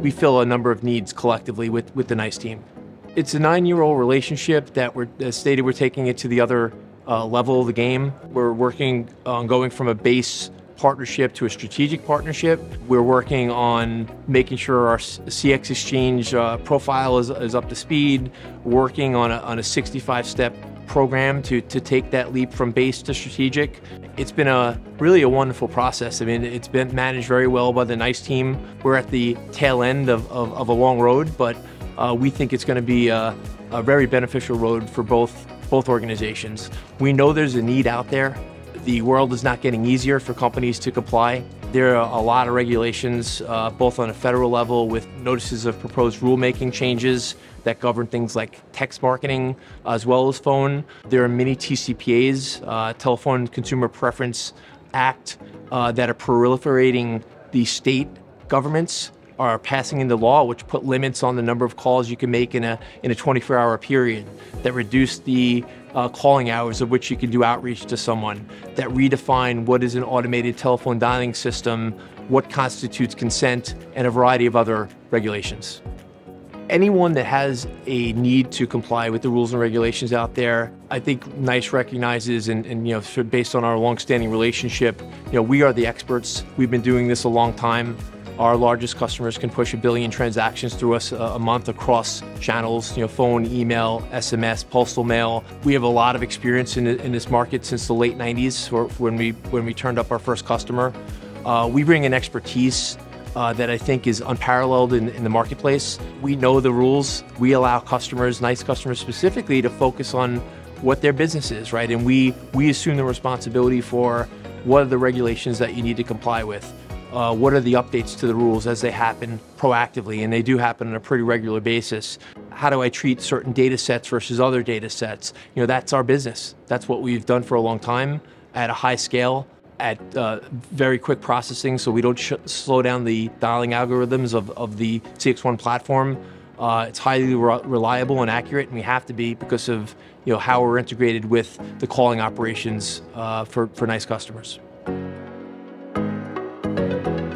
we fill a number of needs collectively with, with the NICE team. It's a nine-year-old relationship that we're as stated we're taking it to the other uh, level of the game. We're working on going from a base partnership to a strategic partnership. We're working on making sure our CX Exchange uh, profile is, is, up to speed, working on a, on a 65-step program to, to take that leap from base to strategic. It's been a really a wonderful process. I mean, it's been managed very well by the NICE team. We're at the tail end of, of, of a long road, but uh, we think it's going to be a, a very beneficial road for both both organizations. We know there's a need out there. The world is not getting easier for companies to comply. There are a lot of regulations, uh, both on a federal level with notices of proposed rulemaking changes that govern things like text marketing as well as phone. There are mini-TCPAs, uh, Telephone Consumer Preference Act, uh, that are proliferating the state governments are passing into law, which put limits on the number of calls you can make in a in a 24-hour period, that reduce the uh, calling hours of which you can do outreach to someone, that redefine what is an automated telephone dialing system, what constitutes consent, and a variety of other regulations. Anyone that has a need to comply with the rules and regulations out there, I think NICE recognizes, and, and you know, based on our long-standing relationship, you know, we are the experts. We've been doing this a long time. Our largest customers can push a billion transactions through us a month across channels, you know, phone, email, SMS, postal mail. We have a lot of experience in, in this market since the late 90s when we, when we turned up our first customer. Uh, we bring an expertise uh, that I think is unparalleled in, in, the marketplace. We know the rules. We allow customers, NICE customers specifically, to focus on what their business is, right? And we, we assume the responsibility for what are the regulations that you need to comply with uh, what are the updates to the rules as they happen proactively, and they do happen on a pretty regular basis. How do I treat certain data sets versus other data sets? You know, that's our business. That's what we've done for a long time at a high scale, at uh, very quick processing, so we don't slow down the dialing algorithms of, of the CXone platform. Uh, it's highly re reliable and accurate, and we have to be because of you know how we're integrated with the calling operations uh, for, for NICE customers. Thank you.